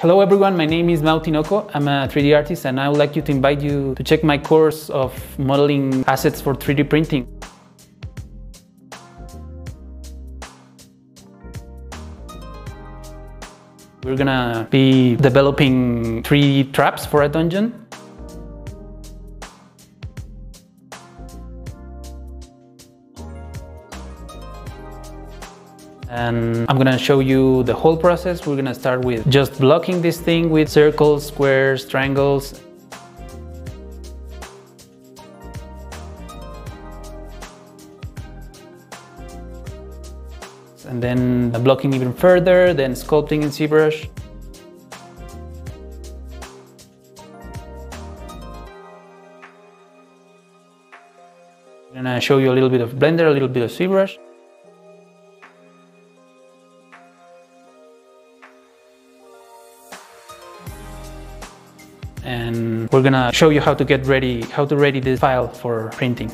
Hello everyone, my name is Mau Tinoco. I'm a 3D artist and I would like you to invite you to check my course of modeling assets for 3D printing. We're gonna be developing 3D traps for a dungeon. And I'm gonna show you the whole process. We're gonna start with just blocking this thing with circles, squares, triangles. And then blocking even further, then sculpting in ZBrush. I'm gonna show you a little bit of Blender, a little bit of ZBrush. And we're gonna show you how to get ready, how to ready this file for printing.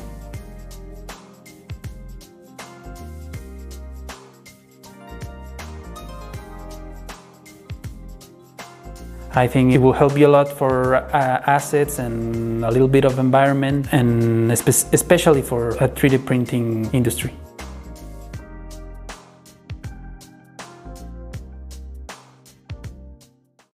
I think it will help you a lot for uh, assets and a little bit of environment and especially for a 3D printing industry.